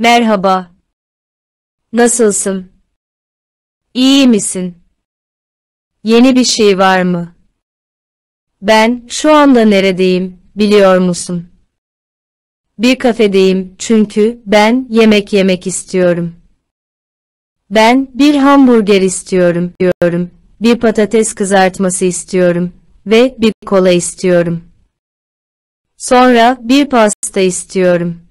Merhaba. Nasılsın? İyi misin? Yeni bir şey var mı? Ben şu anda neredeyim, biliyor musun? Bir kafedeyim çünkü ben yemek yemek istiyorum. Ben bir hamburger istiyorum, diyorum. Bir patates kızartması istiyorum ve bir kola istiyorum. Sonra bir pasta istiyorum.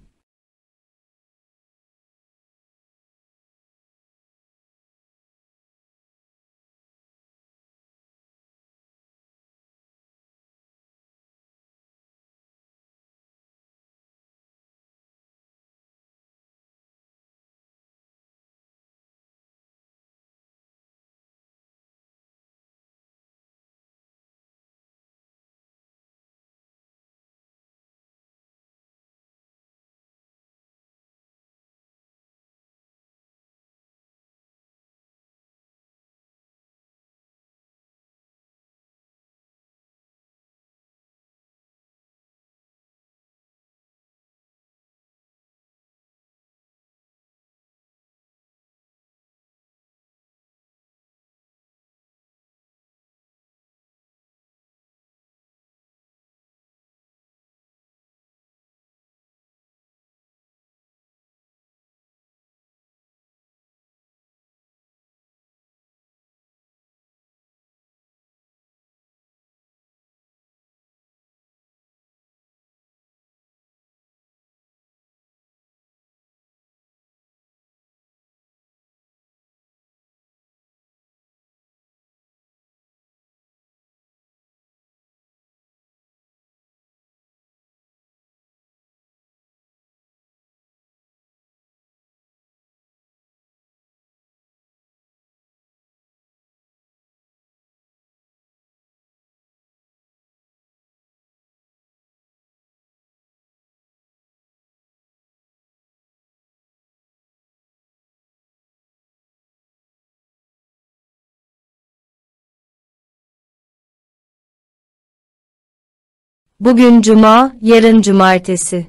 Bugün cuma, yarın cumartesi.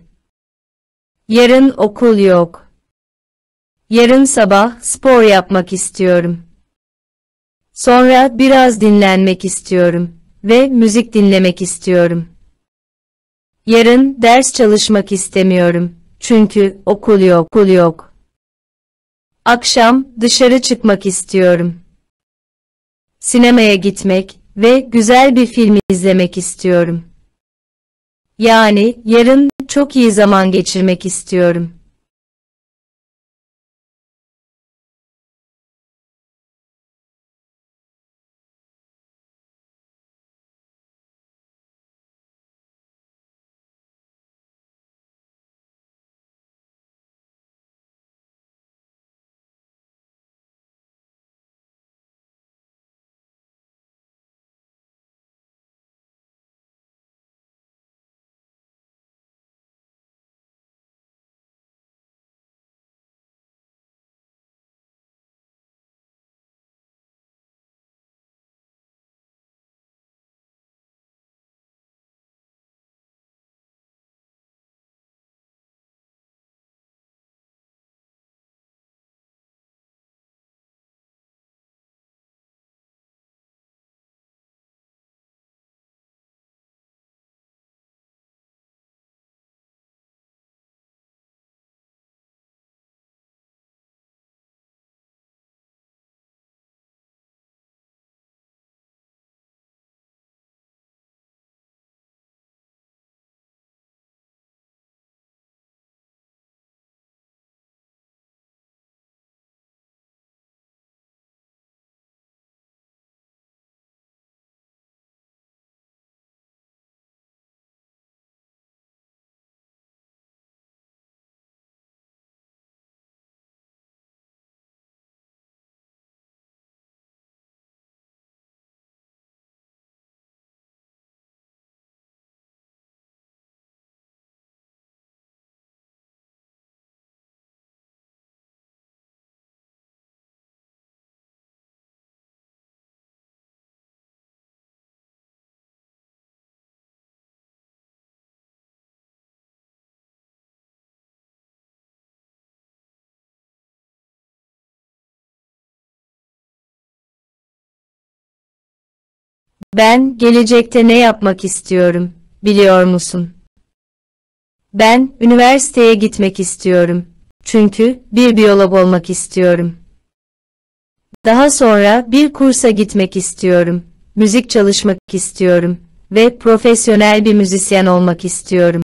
Yarın okul yok. Yarın sabah spor yapmak istiyorum. Sonra biraz dinlenmek istiyorum ve müzik dinlemek istiyorum. Yarın ders çalışmak istemiyorum çünkü okul yok, okul yok. Akşam dışarı çıkmak istiyorum. Sinemaya gitmek ve güzel bir film izlemek istiyorum. Yani yarın çok iyi zaman geçirmek istiyorum. Ben gelecekte ne yapmak istiyorum, biliyor musun? Ben üniversiteye gitmek istiyorum. Çünkü bir biyolog olmak istiyorum. Daha sonra bir kursa gitmek istiyorum. Müzik çalışmak istiyorum ve profesyonel bir müzisyen olmak istiyorum.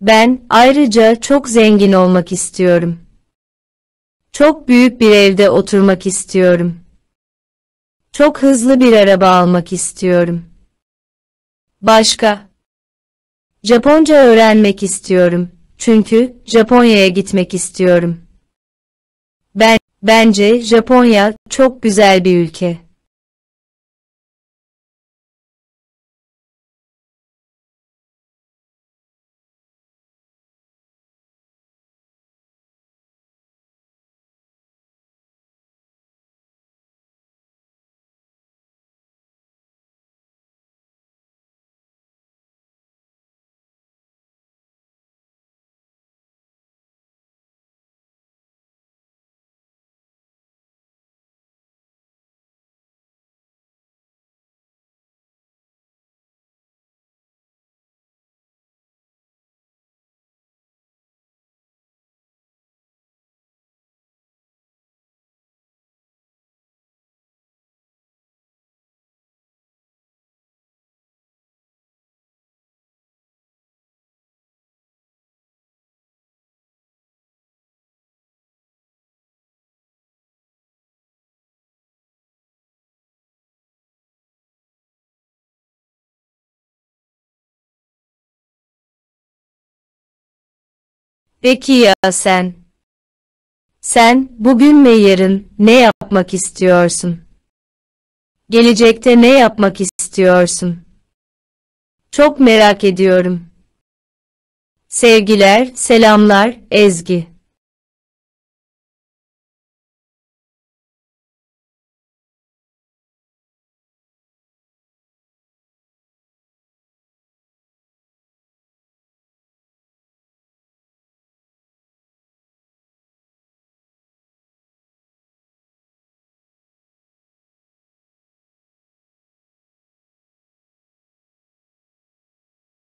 Ben ayrıca çok zengin olmak istiyorum. Çok büyük bir evde oturmak istiyorum. Çok hızlı bir araba almak istiyorum. Başka? Japonca öğrenmek istiyorum. Çünkü Japonya'ya gitmek istiyorum. Ben bence Japonya çok güzel bir ülke. Peki ya sen? Sen bugün ve yarın ne yapmak istiyorsun? Gelecekte ne yapmak istiyorsun? Çok merak ediyorum. Sevgiler, selamlar, Ezgi.